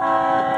Bye.